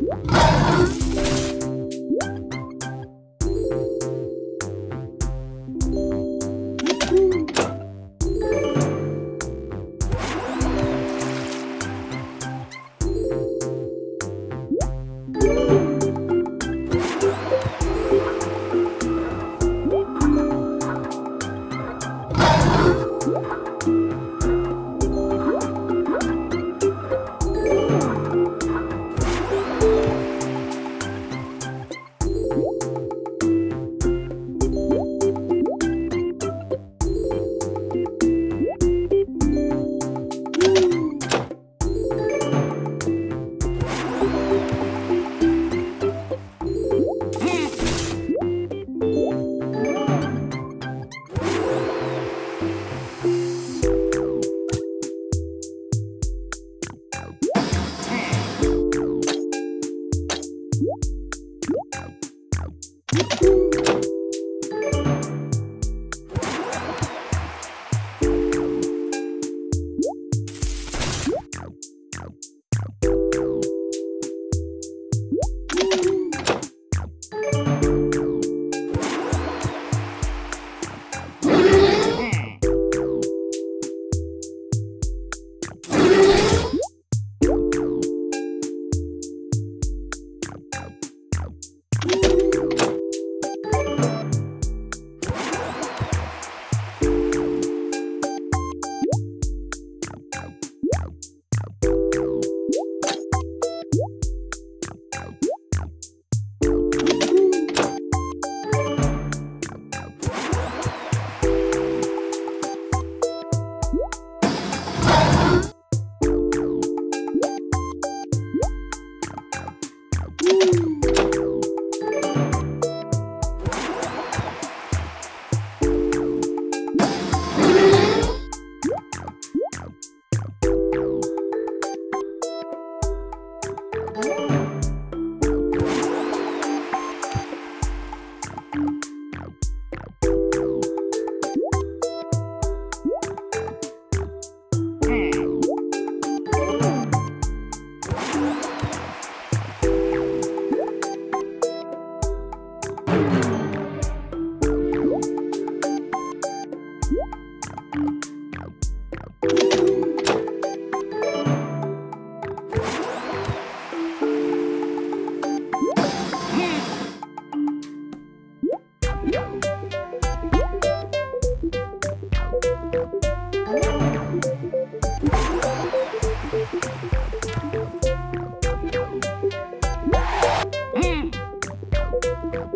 you Woo! Hmm.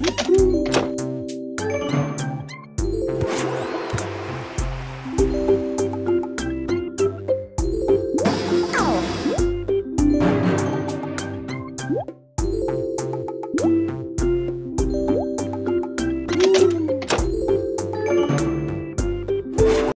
Woo!